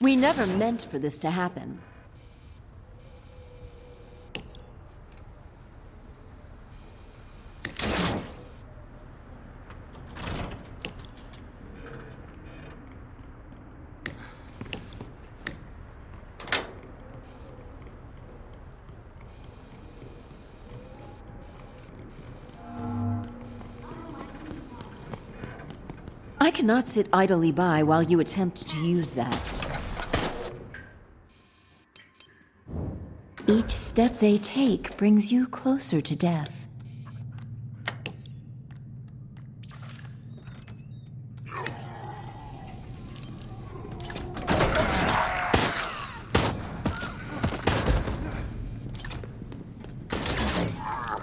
We never meant for this to happen. I cannot sit idly by while you attempt to use that. Each step they take brings you closer to death.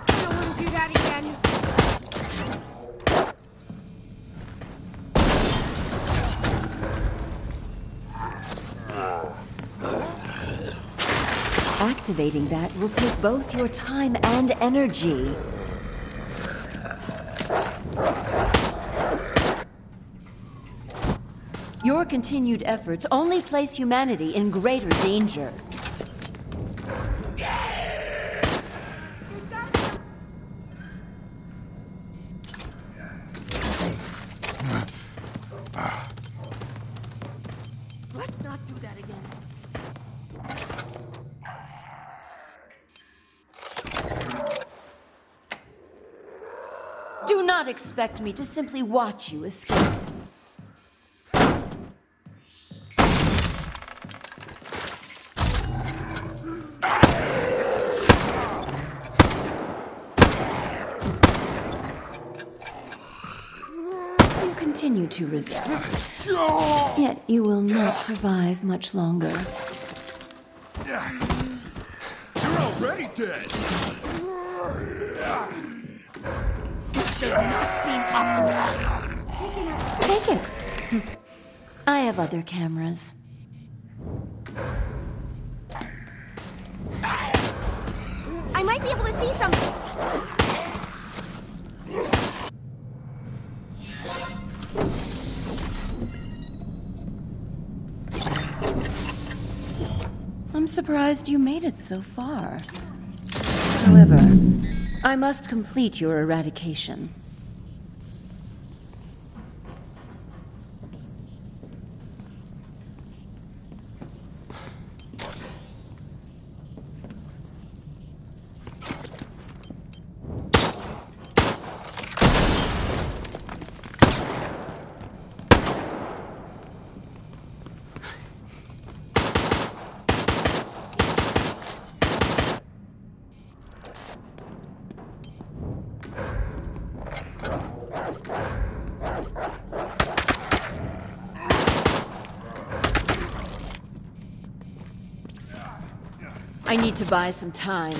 Don't want to do that again. Activating that will take both your time and energy. Your continued efforts only place humanity in greater danger. Not expect me to simply watch you escape. You continue to resist. Yet you will not survive much longer. You're already dead. Does not seem optimal. Take it. I have other cameras. I might be able to see something. I'm surprised you made it so far. However, I must complete your eradication. I need to buy some time.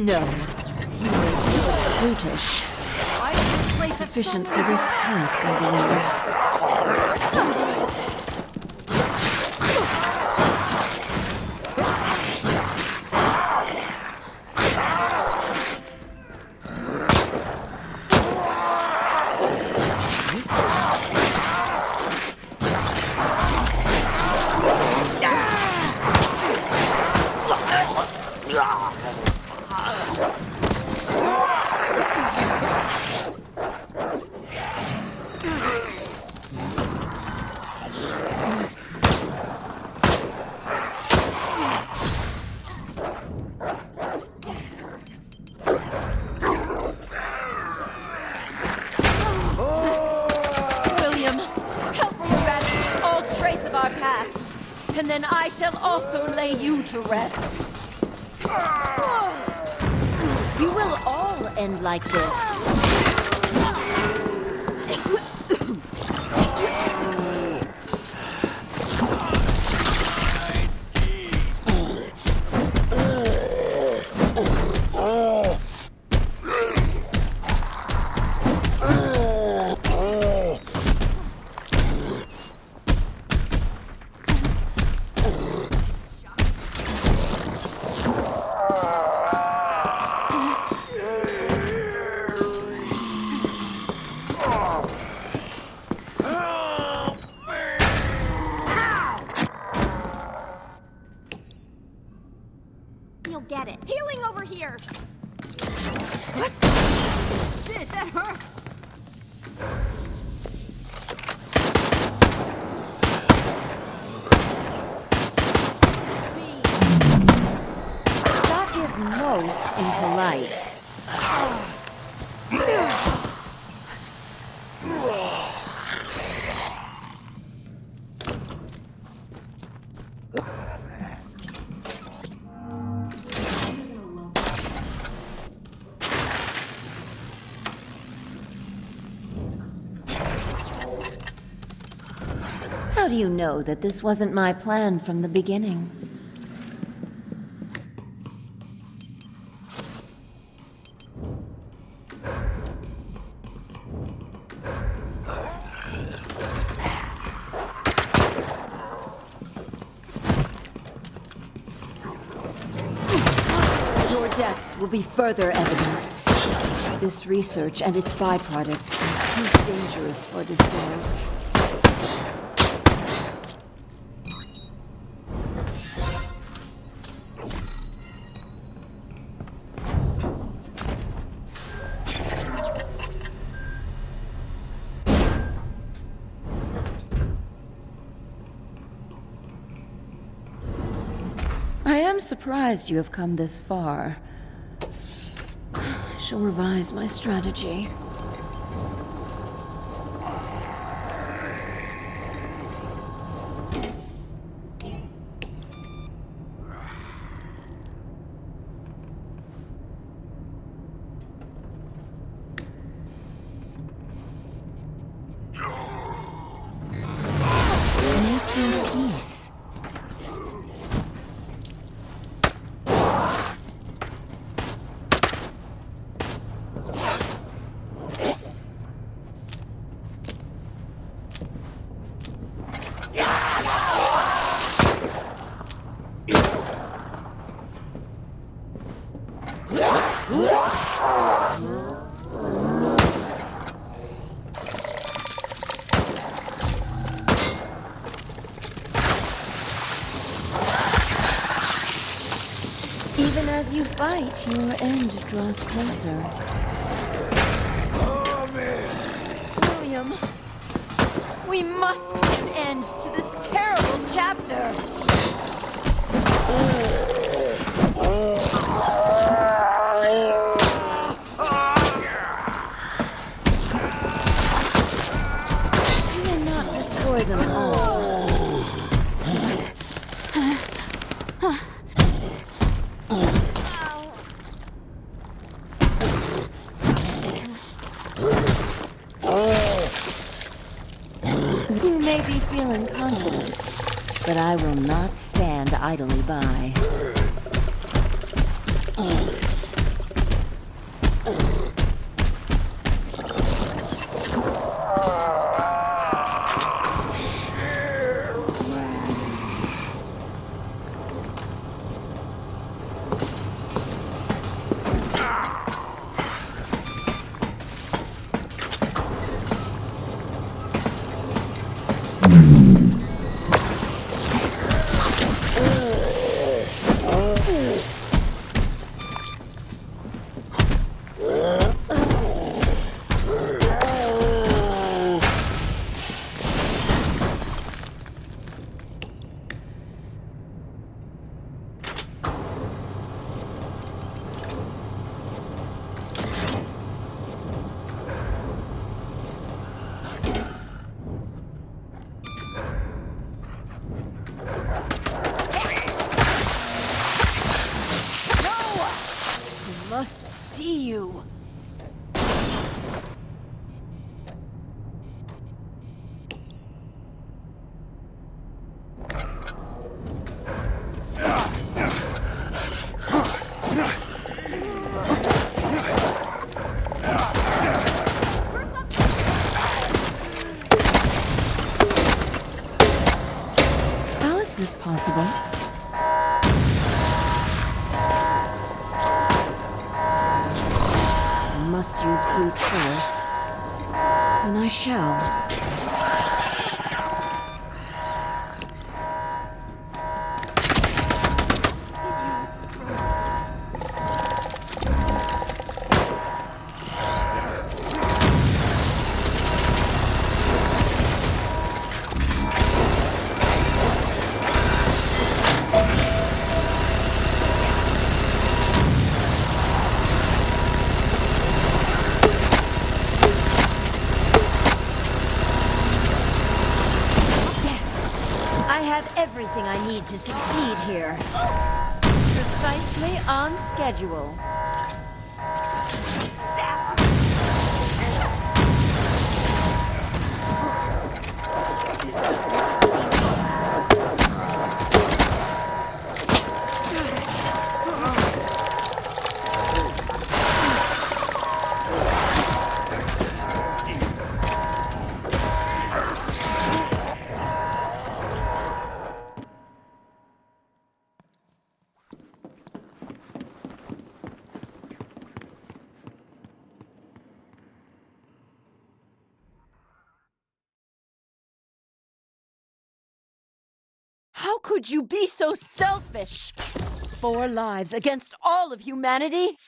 No. You are too brutish. Why is this place Sufficient for this task, I believe. and then I shall also lay you to rest. You will all end like this. Most impolite. How do you know that this wasn't my plan from the beginning? Your deaths will be further evidence. This research and its byproducts are too dangerous for this world. I am surprised you have come this far. I shall revise my strategy. End draws closer. William, we must put an end to this terrible chapter. Idly by. And I shall. Everything I need to succeed here. Precisely on schedule. Could you be so selfish? Four lives against all of humanity?